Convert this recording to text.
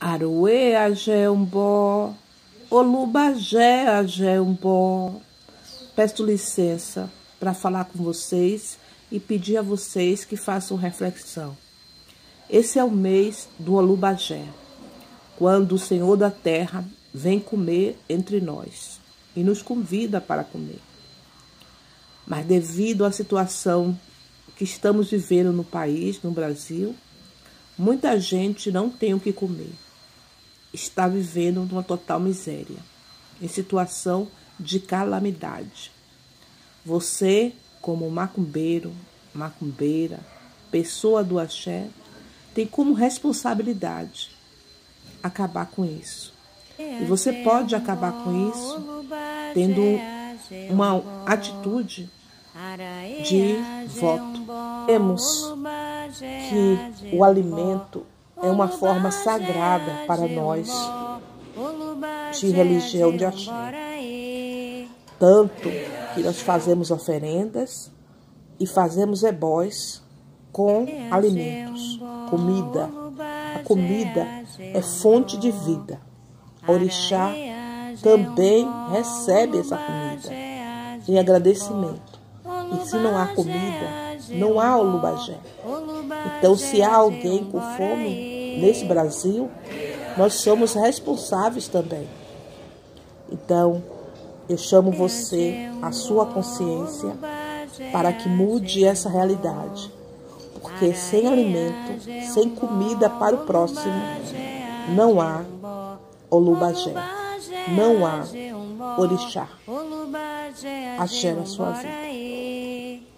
Aroê Ageambó, Olubagé Ageambó. Peço licença para falar com vocês e pedir a vocês que façam reflexão. Esse é o mês do Olubagé, quando o Senhor da Terra vem comer entre nós e nos convida para comer. Mas devido à situação que estamos vivendo no país, no Brasil, muita gente não tem o que comer está vivendo numa total miséria, em situação de calamidade. Você, como macumbeiro, macumbeira, pessoa do axé, tem como responsabilidade acabar com isso. E você pode acabar com isso tendo uma atitude de voto. Temos que o alimento é uma forma sagrada para nós de religião de axé. Tanto que nós fazemos oferendas e fazemos ebóis com alimentos, comida. A comida é fonte de vida. A orixá também recebe essa comida em agradecimento. E se não há comida, não há o Lubagé. Então, se há alguém com fome nesse Brasil, nós somos responsáveis também. Então, eu chamo você, a sua consciência, para que mude essa realidade. Porque sem alimento, sem comida para o próximo, não há Olubagé, não há Orixá. Axé na sua vida.